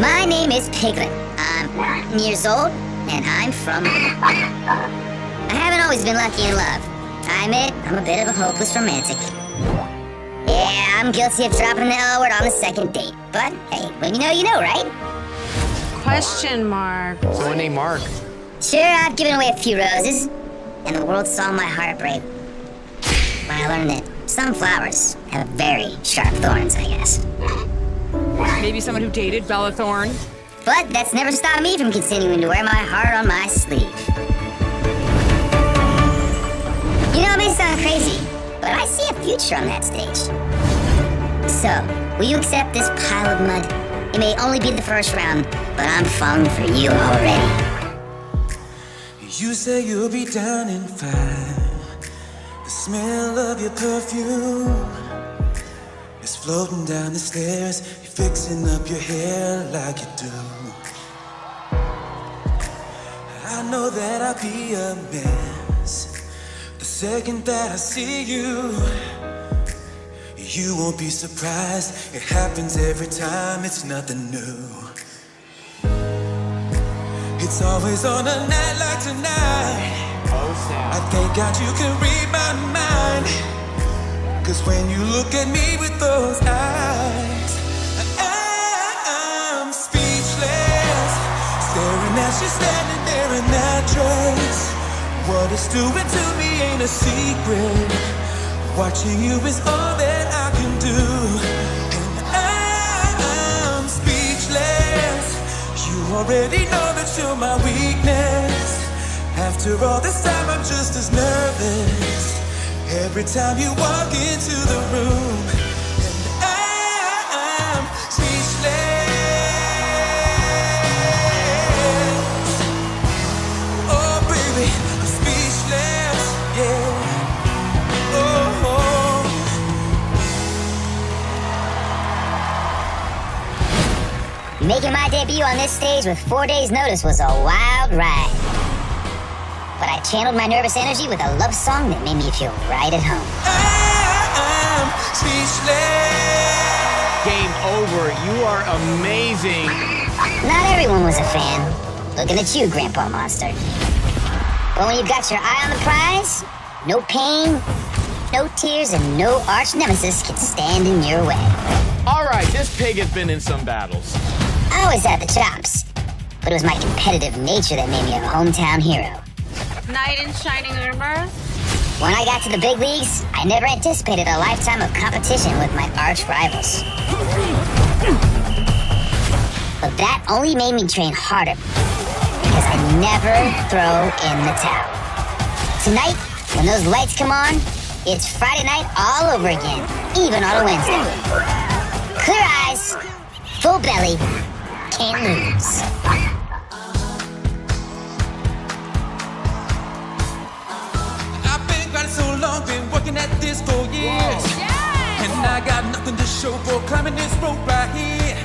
My name is Piglet. I'm nine years old, and I'm from. I haven't always been lucky in love. I admit, I'm a bit of a hopeless romantic. Yeah, I'm guilty of dropping the L word on the second date. But hey, when you know, you know, right? Question mark. Someone named Mark. Sure, I've given away a few roses, and the world saw my heart break. When I learned that some flowers have very sharp thorns, I guess. Maybe someone who dated Bella Thorne. But that's never stopped me from continuing to wear my heart on my sleeve. You know, it may sound crazy, but I see a future on that stage. So, will you accept this pile of mud? It may only be the first round, but I'm falling for you already. You say you'll be down in five. The smell of your perfume is floating down the stairs. Fixing up your hair like you do. I know that I'll be a mess the second that I see you. You won't be surprised. It happens every time. It's nothing new. It's always on a night like tonight. I thank God you can read my mind. Cause when you look at me with those eyes, You standing there in that dress. What it's doing to me ain't a secret. Watching you is all that I can do. And I'm speechless. You already know that you're my weakness. After all this time, I'm just as nervous. Every time you walk into the room, baby, I'm speechless. Yeah. Oh, oh. Making my debut on this stage with four days' notice was a wild ride. But I channeled my nervous energy with a love song that made me feel right at home. I'm speechless. Game over. You are amazing. Not everyone was a fan. Looking at you, Grandpa Monster. But when you've got your eye on the prize, no pain, no tears, and no arch nemesis can stand in your way. All right, this pig has been in some battles. I always had the chops, but it was my competitive nature that made me a hometown hero. Knight in shining armor. When I got to the big leagues, I never anticipated a lifetime of competition with my arch rivals. But that only made me train harder because I never throw in the towel. Tonight, when those lights come on, it's Friday night all over again, even on a Wednesday. Clear eyes, full belly, can't lose. I've been grinding so long, been working at this for years. And I got nothing to show for climbing this rope right here.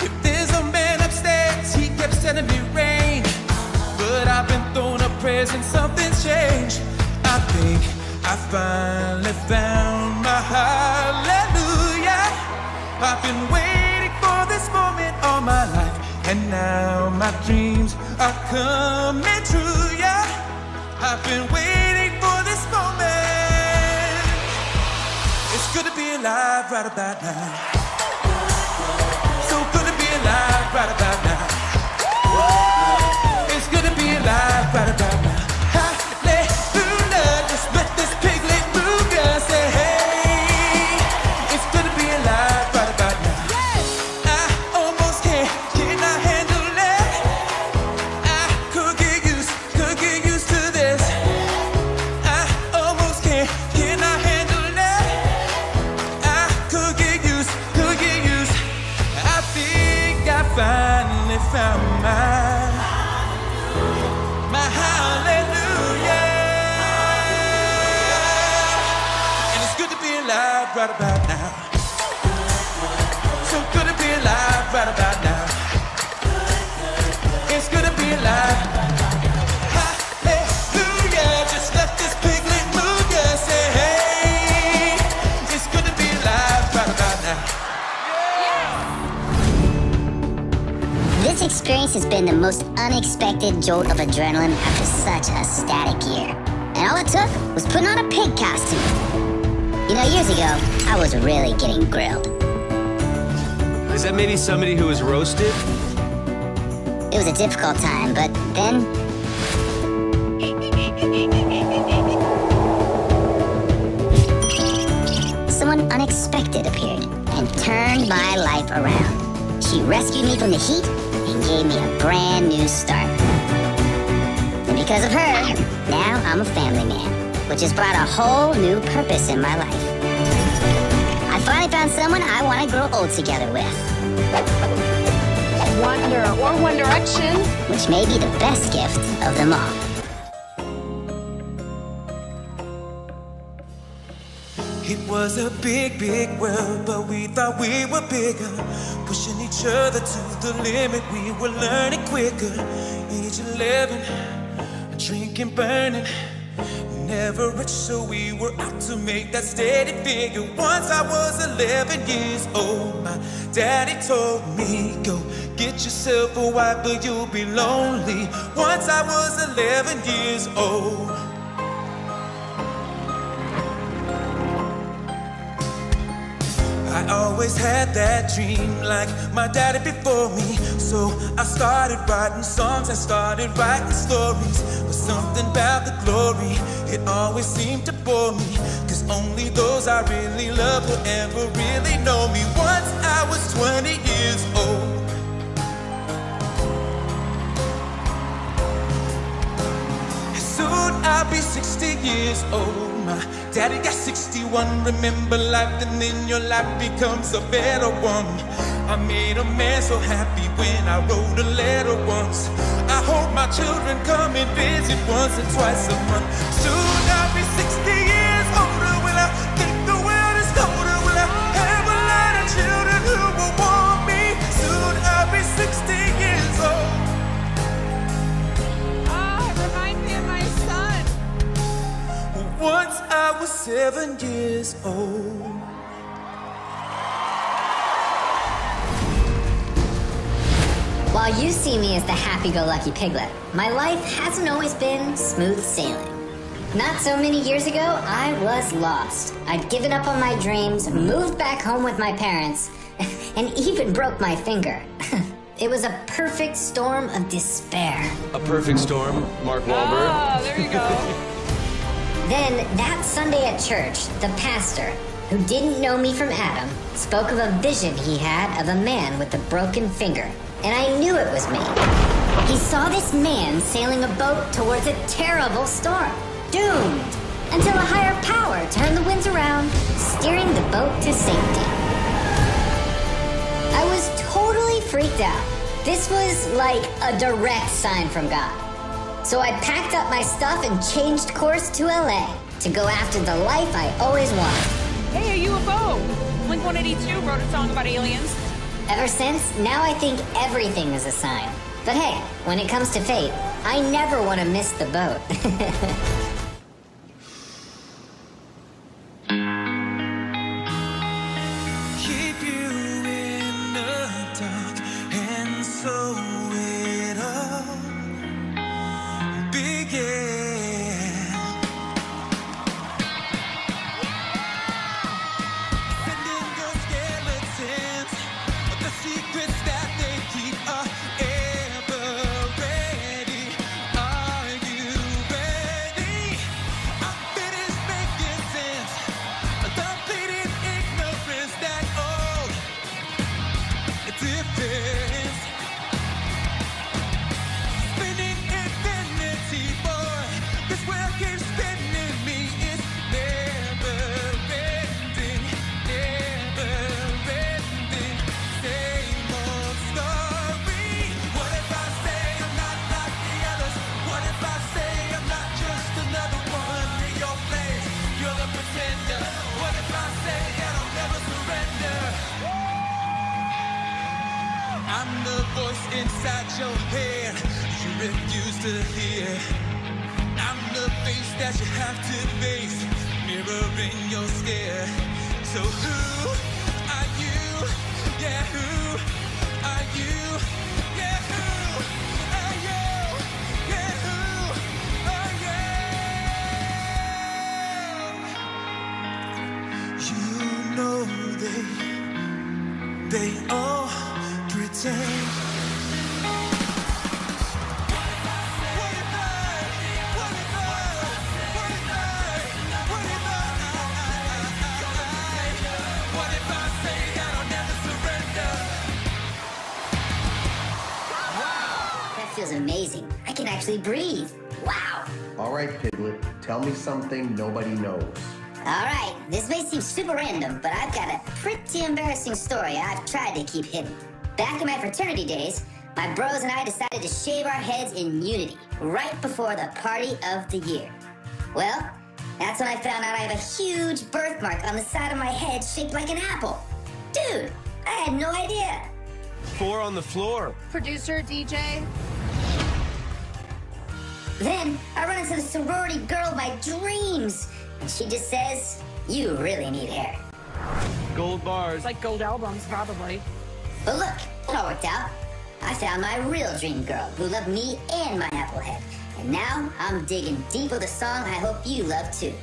If there's a man upstairs, he kept sending me rain. I've been throwing up prayers and something's changed. I think I finally found my hallelujah. I've been waiting for this moment all my life. And now my dreams are coming true, yeah. I've been waiting for this moment. It's good to be alive right about now. So good to be alive right about now. It's good to be alive has been the most unexpected jolt of adrenaline after such a static year. And all it took was putting on a pig costume. You know, years ago, I was really getting grilled. Is that maybe somebody who was roasted? It was a difficult time, but then someone unexpected appeared and turned my life around. She rescued me from the heat gave me a brand new start. And because of her, now I'm a family man, which has brought a whole new purpose in my life. I finally found someone I want to grow old together with, Wonder or One Direction. which may be the best gift of them all. Was a big, big world, but we thought we were bigger. Pushing each other to the limit, we were learning quicker. Age 11, drinking, burning. Never rich, so we were out to make that steady figure. Once I was 11 years old, my daddy told me, Go get yourself a wife, but you'll be lonely. Once I was 11 years old. Always had that dream like my daddy before me. So I started writing songs, I started writing stories. But something about the glory, it always seemed to bore me. Cause only those I really love will ever really know me. Once I was 20 years old. Soon I'll be 60 years old. My daddy got 61. Remember life, and then your life becomes a better one. I made a man so happy when I wrote a letter once. I hope my children come and visit once or twice a month. Soon I'll be 60 I was seven years old. While you see me as the happy-go-lucky piglet, my life hasn't always been smooth sailing. Not so many years ago, I was lost. I'd given up on my dreams, moved back home with my parents, and even broke my finger. it was a perfect storm of despair. A perfect storm, Mark Wahlberg. Ah, there you go. Then, that Sunday at church, the pastor, who didn't know me from Adam, spoke of a vision he had of a man with a broken finger. And I knew it was me. He saw this man sailing a boat towards a terrible storm, doomed, until a higher power turned the winds around, steering the boat to safety. I was totally freaked out. This was like a direct sign from God. So I packed up my stuff and changed course to LA to go after the life I always wanted. Hey, a UFO. Blink 182 wrote a song about aliens. Ever since, now I think everything is a sign. But hey, when it comes to fate, I never want to miss the boat. I'm the voice inside your head you refuse to hear. I'm the face that you have to face, mirroring your scare. So who are you? Yeah, who are you? Yeah, who amazing. I can actually breathe. Wow. All right, Piglet, tell me something nobody knows. All right, this may seem super random, but I've got a pretty embarrassing story I've tried to keep hidden. Back in my fraternity days, my bros and I decided to shave our heads in unity right before the party of the year. Well, that's when I found out I have a huge birthmark on the side of my head shaped like an apple. Dude, I had no idea. Four on the floor. Producer, DJ. Then I run into the sorority girl of my dreams, and she just says, You really need hair. Gold bars. Like gold albums, probably. But look, it all worked out. I found my real dream girl who loved me and my apple head. And now I'm digging deep with a song I hope you love too.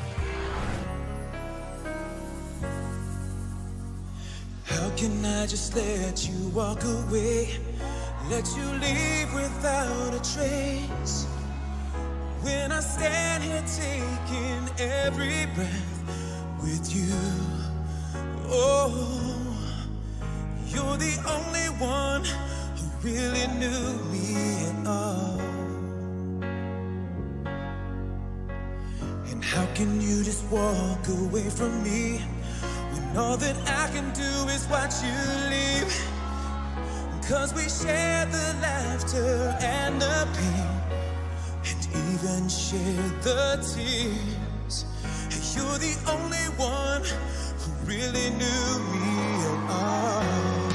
How can I just let you walk away? Let you leave without a trace? When I stand here taking every breath with you. Oh, you're the only one who really knew me at all. And how can you just walk away from me when all that I can do is watch you leave? Cause we share the laughter and the pain, even share the tears. You're the only one who really knew me at all.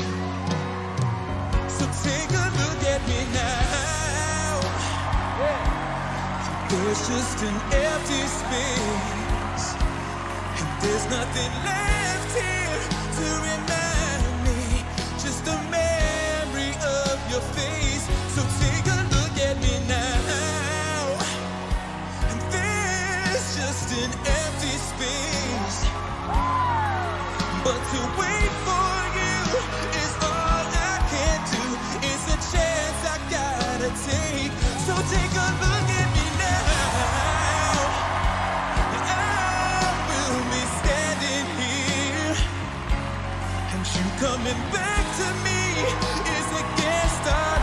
So take a look at me now. There's just an empty space. And there's nothing left here to remind me. Just a memory of your face. Just an empty space. But to wait for you is all I can do. It's a chance I gotta take. So take a look at me now. I will be standing here. And you coming back to me is a against our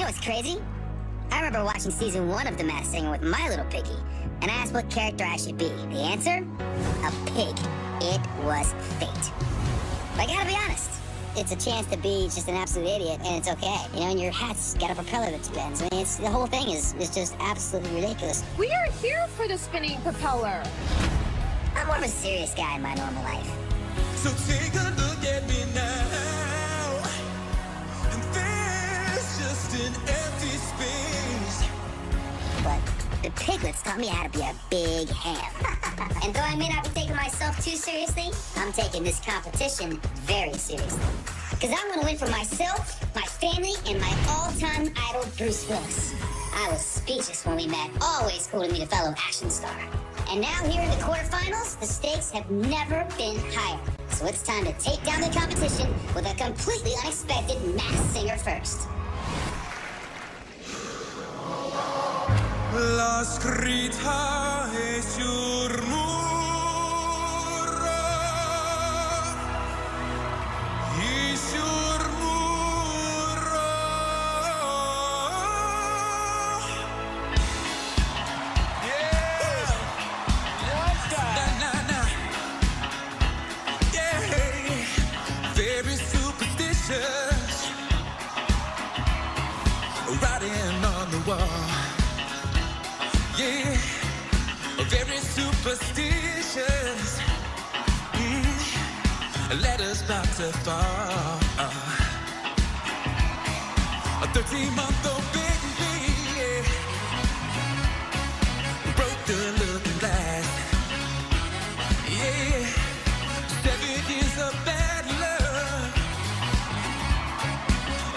You know what's crazy? I remember watching season one of The Masked Singer with my little piggy, and I asked what character I should be. The answer? A pig. It was fate. But I gotta be honest, it's a chance to be just an absolute idiot, and it's okay. You know, and your hat's got a propeller that spins. I mean, it's the whole thing is is just absolutely ridiculous. We are here for the spinning propeller. I'm more of a serious guy in my normal life. So take a look at me now. But the piglets taught me how to be a big ham. and though I may not be taking myself too seriously, I'm taking this competition very seriously. Because I'm going to win for myself, my family, and my all-time idol, Bruce Willis. I was speechless when we met. Always cool to meet a fellow action star. And now here in the quarterfinals, the stakes have never been higher. So it's time to take down the competition with a completely unexpected Masked Singer first. La scritta è sul a 13 month old baby yeah. broke the looking glass. Yeah, seven years of bad luck.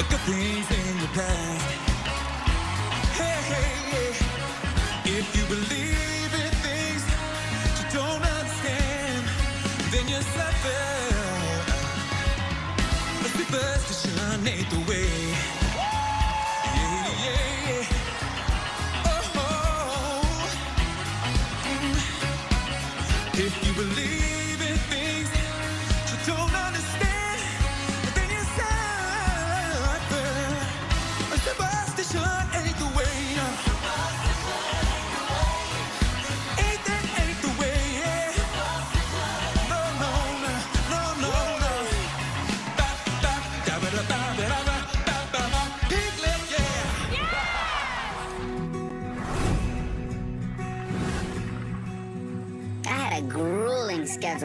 Good things in the past. Hey, hey, yeah. if you believe in things you don't understand, then you're suffering superstition ain't the way.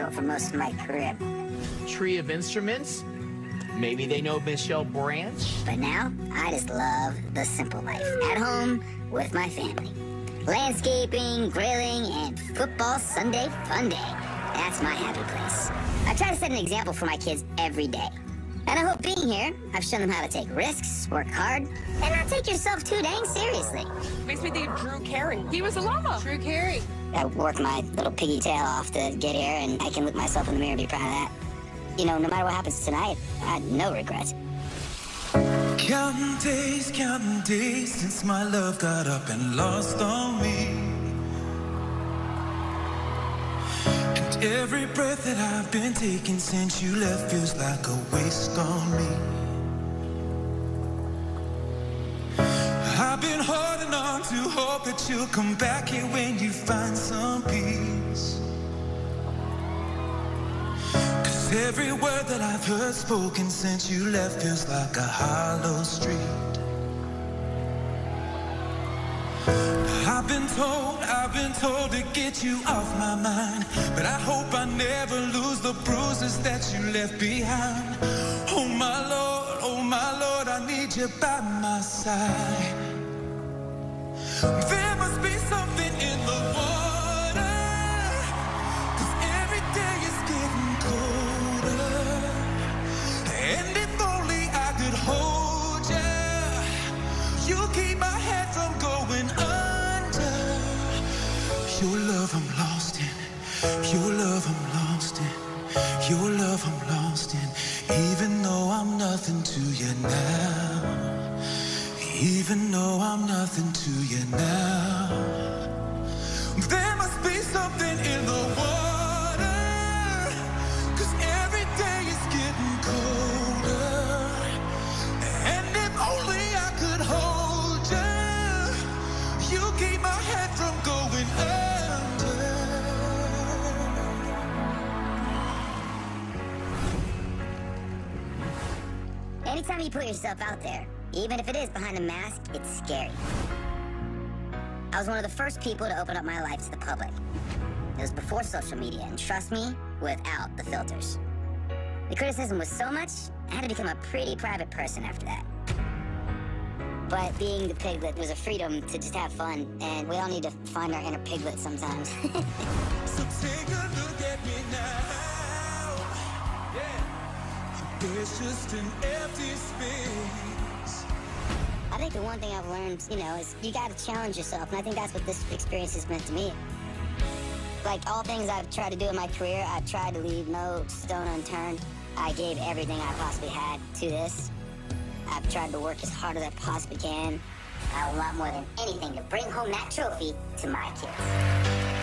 Grueling for most of my career, Tree of instruments. Maybe they know Michelle Branch. but now I just love the simple life. At home with my family. Landscaping, grilling, and football Sunday fun day. That's my happy place. I try to set an example for my kids every day. And I hope being here, I've shown them how to take risks, work hard, and not take yourself too dang seriously. Makes me think of Drew Carey. He was a llama. Drew Carey. I worked my little piggy tail off to get here, and I can look myself in the mirror and be proud of that. You know, no matter what happens tonight, I had no regrets. Counting days, counting days since my love got up and lost on me. And every breath that I've been taking since you left feels like a waste on me. Holding on to hope that you'll come back here when you find some peace. Cause every word that I've heard spoken since you left feels like a hollow street. I've been told, I've been told to get you off my mind. But I hope I never lose the bruises that you left behind. Oh my Lord, oh my Lord, I need you by my side. Your love I'm lost in. Your love I'm lost in. Your love I'm lost in. Even though I'm nothing to you now. Even though I'm nothing to you now. There must be something in the water. Cause every day is getting colder. And if only I could hold you, you keep my head from going under. Anytime you put yourself out there, even if it is behind a mask, it's scary. I was one of the first people to open up my life to the public. It was before social media, and trust me, without the filters. The criticism was so much, I had to become a pretty private person after that. But being the piglet was a freedom to just have fun, and we all need to find our inner piglet sometimes. So take a look at me now. Yeah. There's just an empty space. I think the one thing I've learned, you know, is you gotta challenge yourself, and I think that's what this experience has meant to me. Like all things I've tried to do in my career, I've tried to leave no stone unturned. I gave everything I possibly had to this. I've tried to work as hard as I possibly can. I want more than anything to bring home that trophy to my kids.